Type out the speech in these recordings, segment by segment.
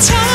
time.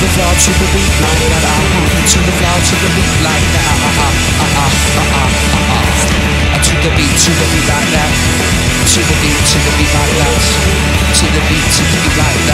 the floor, to the beat like that. Uh, uh, uh, to the floor, to the beat like that. To the beat, to the beat like that. To the beat, to the beat like that. To the beat, to the beat like that.